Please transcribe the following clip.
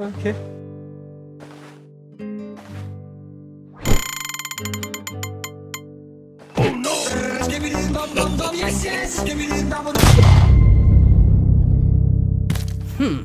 Okay. Hmm.